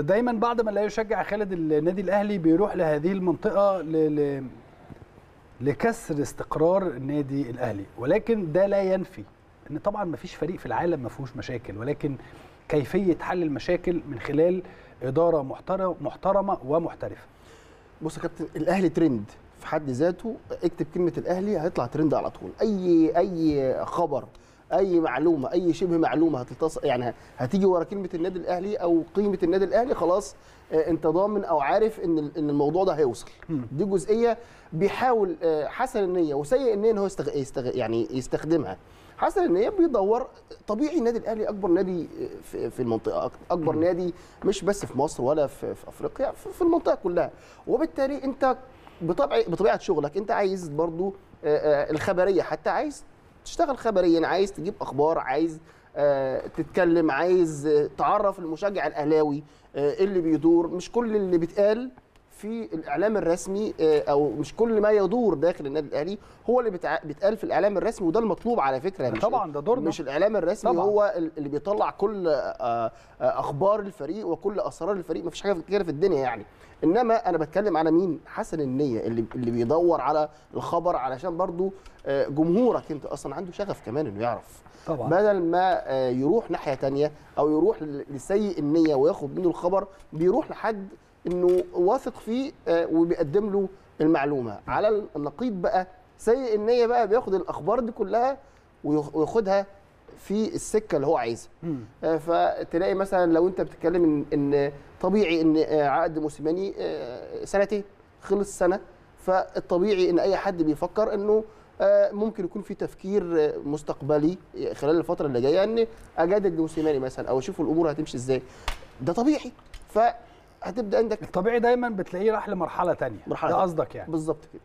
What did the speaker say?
دايما بعد ما لا يشجع خالد النادي الأهلي بيروح لهذه المنطقة ل... ل... لكسر استقرار النادي الأهلي. ولكن ده لا ينفي. إن طبعا ما فيش فريق في العالم ما فيهوش مشاكل. ولكن كيفية حل المشاكل من خلال إدارة محترمه محترمة ومحترفة. بص يا كابتن الأهلي ترند في حد ذاته. اكتب كلمة الأهلي هيطلع ترند على طول. اي أي خبر أي معلومة أي شبه معلومة هتلتص يعني هتيجي ورا كلمة النادي الأهلي أو قيمة النادي الأهلي خلاص آه، أنت ضامن أو عارف إن إن الموضوع ده هيوصل. دي جزئية بيحاول آه، حسن النية وسيء النية إن هو يستغ... يستغ... يعني يستخدمها. حسن النية بيدور طبيعي النادي الأهلي أكبر نادي في في المنطقة أكبر نادي مش بس في مصر ولا في, في أفريقيا في المنطقة كلها. وبالتالي أنت بطبع بطبيعة شغلك أنت عايز برضو آه، آه، الخبرية حتى عايز تشتغل خبريا عايز تجيب أخبار عايز آه، تتكلم عايز آه، تعرف المشجع الأهلاوي آه، اللي بيدور. مش كل اللي بيتقال في الإعلام الرسمي آه، أو مش كل ما يدور داخل النادي الأهلي هو اللي بيتقال في الإعلام الرسمي وده المطلوب على فكرة مش طبعا ده دورنا. مش الإعلام الرسمي طبعاً. هو ال- اللي بيطلع كل آه، آه، أخبار الفريق وكل أسرار الفريق مفيش حاجة كده في الدنيا يعني إنما أنا بتكلم على مين حسن النية اللي اللي بيدور على الخبر علشان برضو جمهورك أنت أصلا عنده شغف كمان إنه يعرف طبعا بدل ما يروح ناحية تانية أو يروح لسيء النية وياخد منه الخبر بيروح لحد إنه واثق فيه آه، وبيقدم له المعلومة. على النقيض بقى سيء النية بقى بياخد الأخبار دي كلها وياخدها في السكة اللي هو عايزها. آه، فتلاقي مثلا لو أنت بتتكلم إن إن طبيعي إن آه، عقد موسيماني سنتين خلص سنة. فالطبيعي إن أي حد بيفكر إنه ممكن يكون في تفكير مستقبلي خلال الفترة اللي جاية إن أجدد لموسيماني مثلا أو أشوف الأمور هتمشي إزاي. ده طبيعي. فهتبدا عندك الطبيعي دايما بتلاقيه راح لمرحلة تانية. مرحلة ده. قصدك يعني. بالظبط كده.